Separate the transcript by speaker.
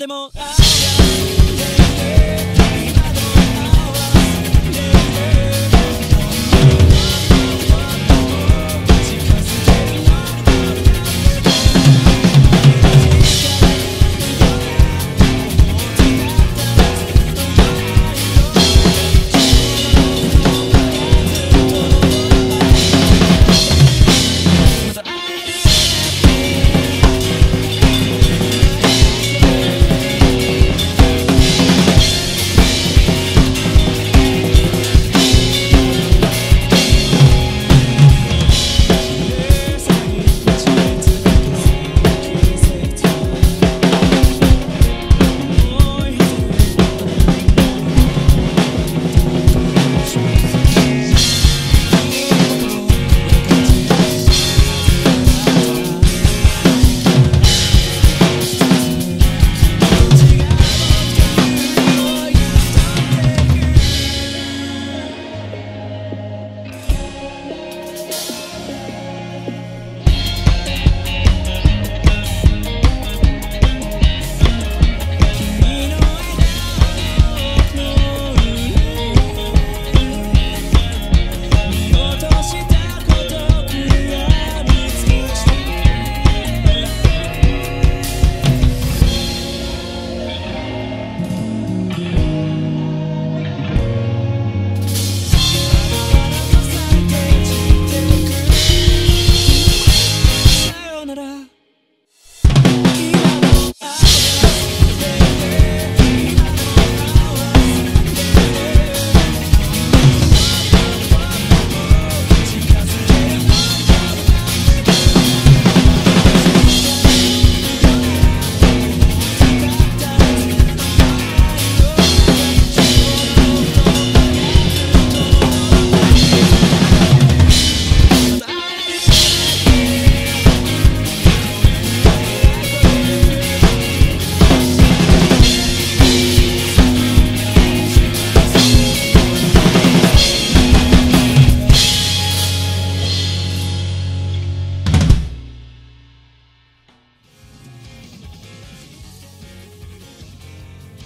Speaker 1: でも。